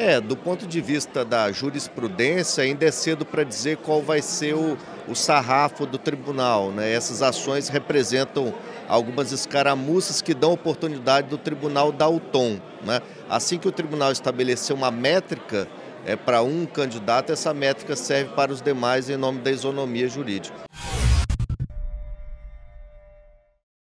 É, do ponto de vista da jurisprudência, ainda é cedo para dizer qual vai ser o, o sarrafo do tribunal. Né? Essas ações representam algumas escaramuças que dão oportunidade do tribunal dar o tom. Né? Assim que o tribunal estabelecer uma métrica é, para um candidato, essa métrica serve para os demais em nome da isonomia jurídica.